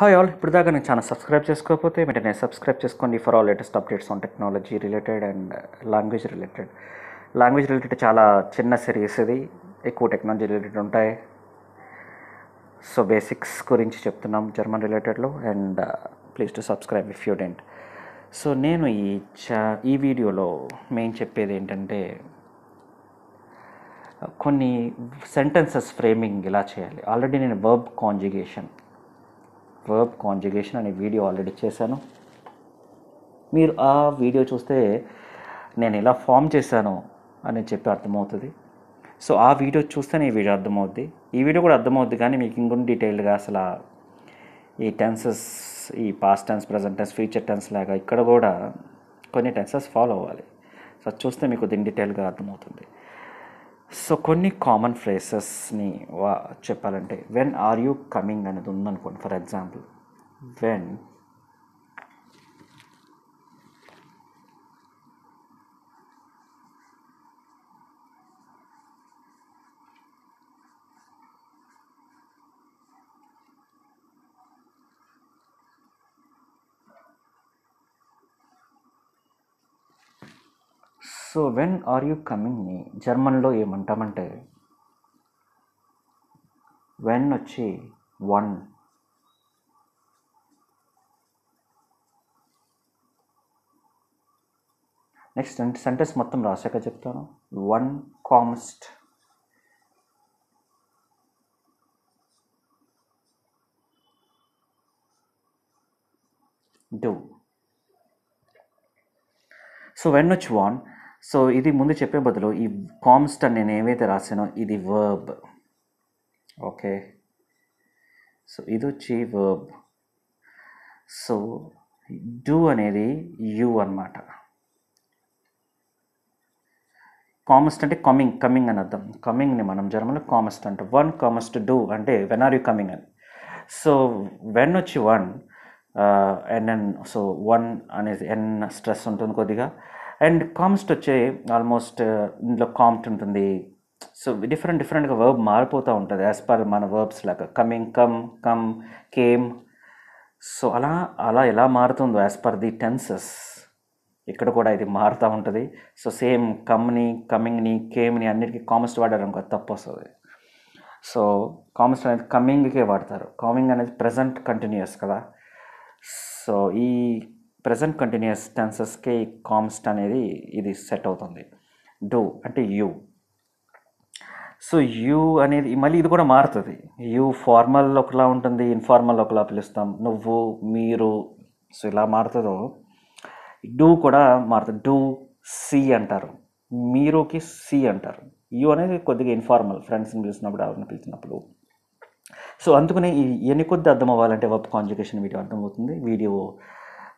Hi all ఇప్పుడు దాకా నేను ఛానల్ సబ్స్క్రైబ్ చేసుకోకపోతే వెంటనే సబ్స్క్రైబ్ చేసుకోండి for all latest updates on technology related and language related language related చాలా చిన్న సిరీస్ ఇది ఎక్కువ టెక్నాలజీ రిలేటెడ్ ఉంటాయి. సో బేసిక్స్ గురించి చెప్తున్నాం German రిలేటెడ్లో and please to subscribe if you didn't so నేను ఈ చా ఈ వీడియోలో మెయిన్ చెప్పేది ఏంటంటే కొన్ని సెంటెన్సెస్ ఫ్రేమింగ్ ఇలా చేయాలి. ఆల్రెడీ నేను వర్బ్ కాంజుగేషన్ వర్బ్ కాంజుగేషన్ అనే వీడియో ఆల్రెడీ చేశాను. మీరు ఆ వీడియో చూస్తే నేను ఎలా ఫామ్ చేశాను అని చెప్పి అర్థమవుతుంది. సో ఆ వీడియో చూస్తేనే ఈ వీడియో అర్థమవుద్ది. ఈ వీడియో కూడా అర్థమవుద్ది కానీ మీకు ఇంకొన్ని డీటెయిల్డ్గా అసలు ఈ టెన్సెస్ ఈ past tense present tense future tense లాగా ఇక్కడ కూడా కొన్ని టెన్సెస్ ఫాలో అవ్వాలి. సో చూస్తే మీకు దీని డీటెయిల్గా అర్థమవుతుంది. సో కొన్ని కామన్ ఫ్రేసెస్ని వా చెప్పాలంటే వెన్ ఆర్ యూ కమింగ్ అనేది ఉందనుకోండి for example when so when are you కమింగ్ని జర్మన్లో ఏమంటామంటే వెన్ వచ్చి వన్ నెక్స్ట్ సెంటెన్స్ మొత్తం రాశాక చెప్తాను. వన్ కామ్స్ట్ డూ సో వెన్ వచ్చి వాన్ సో ఇది ముందు చెప్పే బదులు ఈ కామ్స్ట్ నేను ఏవైతే రాసానో ఇది వర్బ్ ఓకే సో ఇది వచ్చి వర్బ్ సో డూ అనేది యూ అనమాట కామస్ట్ అంటే కమింగ్ కమింగ్ అని అర్థం. కమింగ్ని మనం జర్మన్లో కామస్ట్ అంటే. వన్ కామస్ట్ డూ అంటే వెన్ ఆర్ యూ కమింగ్ అని. సో వెన్ వచ్చి వన్ ఎన్ఎన్ సో వన్ అనేది ఎన్ స్ట్రెస్ ఉంటుంది కొద్దిగా. అండ్ కామ్స్ట్ వచ్చే ఆల్మోస్ట్ ఇందులో కామ్ట్ ఉంటుంది. సో డిఫరెంట్ డిఫరెంట్గా వర్బ్ మారిపోతూ ఉంటుంది యాజ్ పర్ మన వర్బ్స్ లాగా. Coming come come came so అలా అలా ఎలా మారుతుందో యాజ్ పర్ ది టెన్సెస్ ఇక్కడ కూడా ఇది మారుతూ ఉంటుంది. సో సేమ్ కమ్ని కమింగ్ని కేమ్ని అన్నిటికీ కామస్ట్ వాడారు అనుకో తప్పు వస్తుంది సో కామస్ట్ అనేది కమింగ్కే వాడతారు. కమింగ్ అనేది ప్రజెంట్ కంటిన్యూస్ కదా. సో ఈ ప్రజెంట్ కంటిన్యూస్ టెన్సెస్కి కామ్స్ట్ అనేది ఇది సెట్ అవుతుంది. డూ అంటే యూ సో యూ అనేది మళ్ళీ ఇది కూడా మారుతుంది. యూ ఫార్మల్ ఒకలా ఉంటుంది ఇన్ఫార్మల్ ఒకలా పిలుస్తాం. నువ్వు మీరు సో ఇలా మారుతుందో. డూ కూడా మారుతుంది. డూ సి అంటారు. మీరుకి సి అంటారు. యూ అనేది కొద్దిగా ఇన్ఫార్మల్ ఫ్రెండ్స్ని పిలిచినప్పుడు ఎవరిని పిలిచినప్పుడు సో అందుకనే ఎన్ని కొద్ది అర్థం అవ్వాలంటే వర్బ్ కాంజుకేషన్ వీడియో అర్థమవుతుంది. వీడియో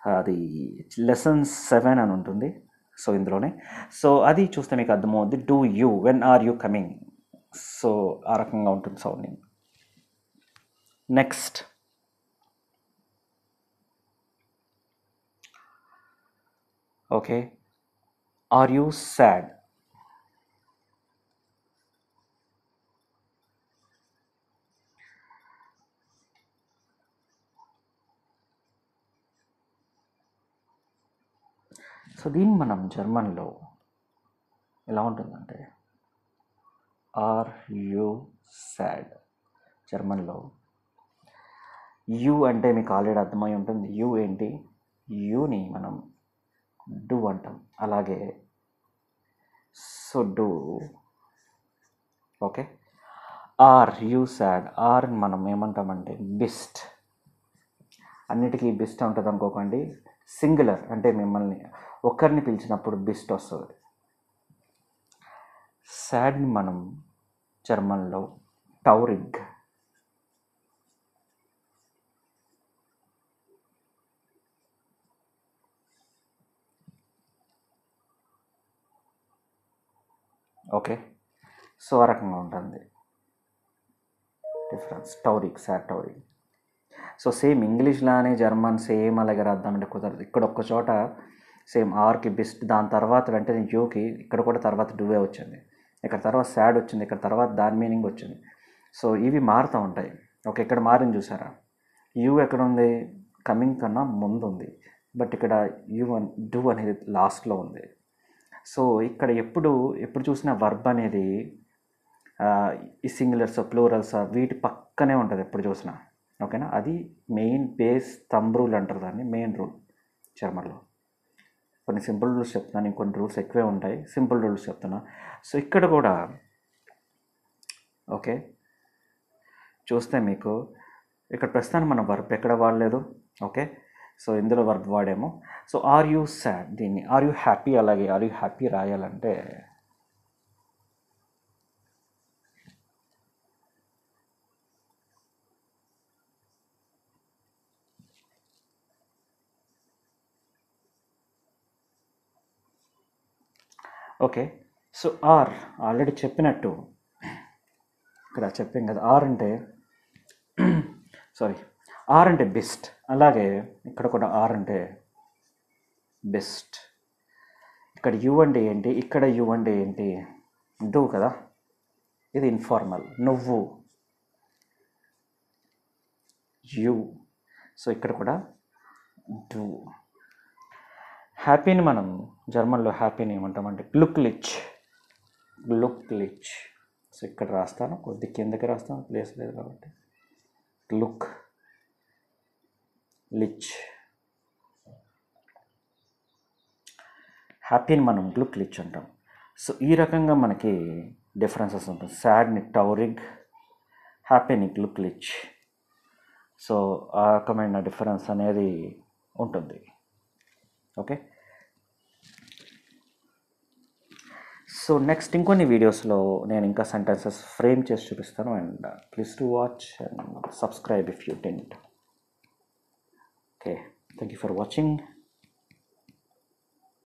అది లెసన్ సెవెన్ అని ఉంటుంది. సో ఇందులోనే. సో అది చూస్తే మీకు అర్థమవుద్ది do you when are you coming so ఆ రకంగా ఉంటుంది sounding next okay are you sad so దీన్ని మనం జర్మన్లో ఎలా ఉంటుందంటే ఆర్ యూ సాడ్ జర్మన్లో. యూ అంటే మీకు ఆల్రెడీ అర్థమై ఉంటుంది. యూ ఏంటి? యూని మనం డూ అంటాం. అలాగే so do. Okay? Are you sad. Are మనం ఏమంటామంటే బిస్ట్. అన్నిటికీ బిస్ట్ ఉంటుంది అనుకోకండి సింగులర్ అంటే మిమ్మల్ని ఒక్కరిని పిలిచినప్పుడు బిస్ట్ వస్తుంది. సాడ్ని మనం జర్మన్లో టౌరిగ్. ఓకే. సో ఆ రకంగా ఉంటుంది. డిఫరెన్స్. టౌరిక్ సార్ టౌరిక్ సో సేమ్ ఇంగ్లీష్లానే జర్మన్ సేమ్ అలాగే రాద్దామంటే కుదరదు. ఇక్కడ ఒక్క చోట సేమ్ ఆర్కి బెస్ట్ దాని తర్వాత వెంటనే యూకి ఇక్కడ కూడా తర్వాత డూవే వచ్చింది. ఇక్కడ తర్వాత సాడ్ వచ్చింది ఇక్కడ తర్వాత దాని మీనింగ్ వచ్చింది. సో ఇవి మారుతూ ఉంటాయి. ఓకే ఇక్కడ మారింది చూసారా? యూ ఎక్కడ ఉంది కమింగ్ కన్నా ముందు ఉంది బట్ ఇక్కడ యూ అన్ డూ అనేది లాస్ట్లో ఉంది. సో ఇక్కడ ఎప్పుడు ఎప్పుడు చూసినా వర్బ్ అనేది ఈ సింగులర్స్ ప్లూరల్స్ వీటి పక్కనే ఉంటుంది ఎప్పుడు చూసినా. ఓకేనా? అది మెయిన్ బేస్ థంబ్ రూల్ అంటారు దాన్ని మెయిన్ రూల్ జర్మన్లో కొన్ని సింపుల్ రూల్స్ చెప్తున్నాను ఇంకొన్ని రూల్స్ ఎక్కువే ఉంటాయి. సింపుల్ రూల్స్ చెప్తున్నా. సో ఇక్కడ కూడా ఓకే చూస్తే మీకు ఇక్కడ ప్రస్తుతానికి మనం వర్బ్ ఎక్కడ వాడలేదు ఓకే? సో ఇందులో వర్బ్ వాడాము. సో ఆర్ యూ సాడ్ దీన్ని ఆర్ యూ హ్యాపీ అలాగే ఆర్ యూ హ్యాపీ రాయాలంటే ఓకే. సో ఆర్ ఆల్రెడీ చెప్పినట్టు. ఇక్కడ చెప్పాం కదా ఆర్ అంటే సారీ ఆర్ అంటే బెస్ట్. అలాగే ఇక్కడ కూడా ఆర్ అంటే బెస్ట్. ఇక్కడ యు అంటే ఏంటి ఇక్కడ యు అంటే ఏంటి? డూ కదా? ఇది ఇన్ఫార్మల్ నువ్వు. యు. సో ఇక్కడ కూడా డూ. హ్యాపీని మనం జర్మన్లో హ్యాపీని ఏమంటామంటే గ్లుక్లిచ్. గ్లుక్లిచ్. సో ఇక్కడ రాస్తాను కొద్ది కిందకి రాస్తాను ప్లేస్ లేదు కాబట్టి. లుక్ లిచ్. హ్యాపీని మనం గ్లుక్ లిచ్ అంటాం. సో ఈ రకంగా మనకి డిఫరెన్సెస్ ఉంటుంది. సాడ్ని టౌరిగ్ హ్యాపీని గ్లుక్ లిచ్ సో ఆ రకమైన డిఫరెన్స్ అనేది ఉంటుంది. ఓకే? సో నెక్స్ట్ ఇంకొన్ని వీడియోస్లో నేను ఇంకా సెంటెన్సెస్ ఫ్రేమ్ చేసి చూపిస్తాను and please to watch and subscribe if you didn't okay thank you for watching